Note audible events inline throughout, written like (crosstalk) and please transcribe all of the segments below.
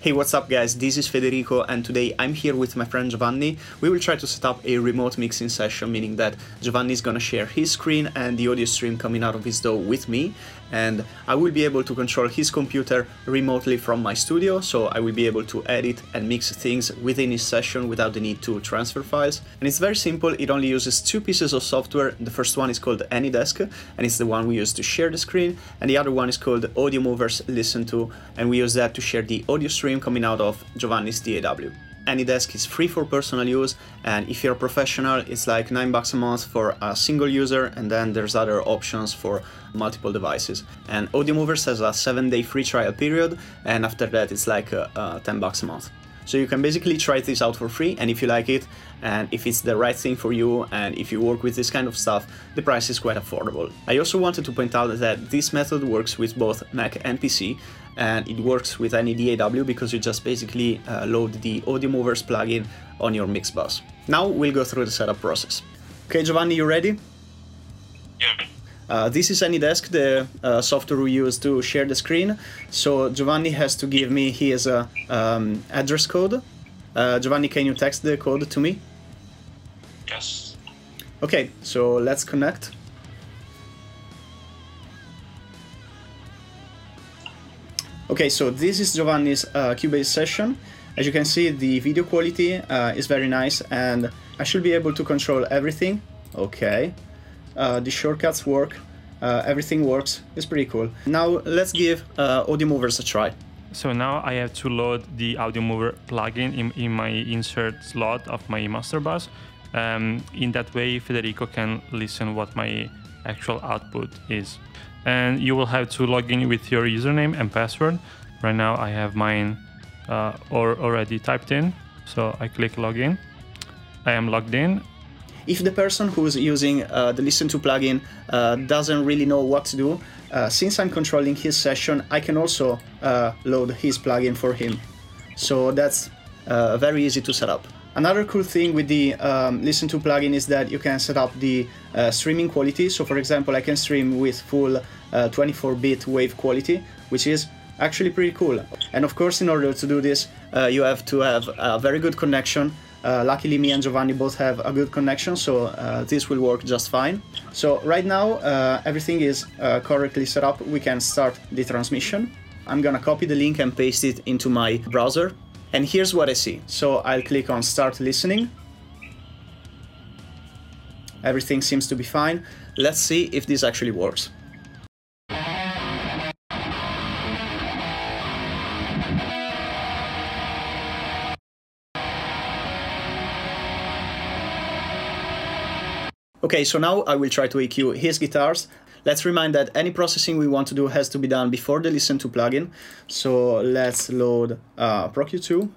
Hey, what's up guys? This is Federico and today I'm here with my friend Giovanni. We will try to set up a remote mixing session, meaning that Giovanni is gonna share his screen and the audio stream coming out of his DAW with me and I will be able to control his computer remotely from my studio, so I will be able to edit and mix things within his session without the need to transfer files. And it's very simple, it only uses two pieces of software. The first one is called AnyDesk, and it's the one we use to share the screen, and the other one is called Audiomovers ListenTo, and we use that to share the audio stream coming out of Giovanni's DAW. AnyDesk is free for personal use, and if you're a professional, it's like 9 bucks a month for a single user, and then there's other options for multiple devices. And Audiomovers has a 7 day free trial period, and after that, it's like uh, uh, 10 bucks a month. So you can basically try this out for free, and if you like it, and if it's the right thing for you, and if you work with this kind of stuff, the price is quite affordable. I also wanted to point out that this method works with both Mac and PC, and it works with any DAW because you just basically uh, load the Audiomovers plugin on your mix bus. Now we'll go through the setup process. Okay, Giovanni, you ready? Yeah. Uh, this is AnyDesk, the uh, software we use to share the screen. So Giovanni has to give me his uh, um, address code. Uh, Giovanni, can you text the code to me? Yes. Okay, so let's connect. Okay, so this is Giovanni's uh, Cubase session. As you can see, the video quality uh, is very nice and I should be able to control everything. Okay, uh, the shortcuts work, uh, everything works, it's pretty cool. Now let's give uh, Audiomovers a try. So now I have to load the Audiomover plugin in, in my insert slot of my master bus. Um, in that way, Federico can listen what my actual output is. And you will have to log in with your username and password. Right now I have mine uh, or already typed in. So I click login. I am logged in if the person who's using uh, the ListenTo plugin uh, doesn't really know what to do, uh, since I'm controlling his session, I can also uh, load his plugin for him. So that's uh, very easy to set up. Another cool thing with the um, ListenTo plugin is that you can set up the uh, streaming quality. So, for example, I can stream with full 24-bit wave quality, which is actually pretty cool. And of course, in order to do this, you have to have a very good connection uh, luckily, me and Giovanni both have a good connection, so uh, this will work just fine. So right now, uh, everything is uh, correctly set up. We can start the transmission. I'm gonna copy the link and paste it into my browser. And here's what I see. So I'll click on Start Listening. Everything seems to be fine. Let's see if this actually works. Okay, so now I will try to EQ his guitars. Let's remind that any processing we want to do has to be done before the ListenTo plugin. So let's load uh, Pro-Q 2.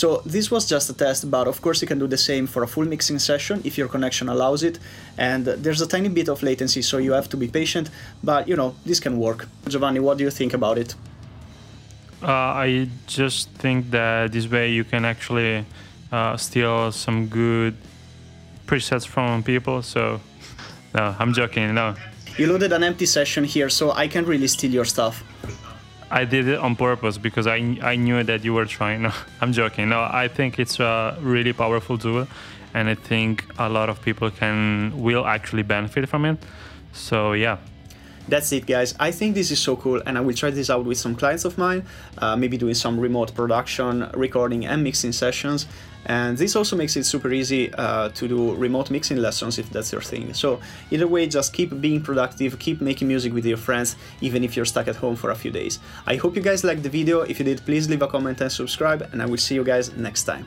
So this was just a test, but of course you can do the same for a full mixing session if your connection allows it. And there's a tiny bit of latency, so you have to be patient, but you know, this can work. Giovanni, what do you think about it? Uh, I just think that this way you can actually uh, steal some good presets from people. So, no, I'm joking. No. You loaded an empty session here, so I can't really steal your stuff. I did it on purpose because I, I knew that you were trying. (laughs) I'm joking. No, I think it's a really powerful tool, and I think a lot of people can will actually benefit from it. So yeah. That's it, guys. I think this is so cool, and I will try this out with some clients of mine, uh, maybe doing some remote production, recording, and mixing sessions. And this also makes it super easy uh, to do remote mixing lessons if that's your thing. So either way, just keep being productive, keep making music with your friends, even if you're stuck at home for a few days. I hope you guys liked the video. If you did, please leave a comment and subscribe, and I will see you guys next time.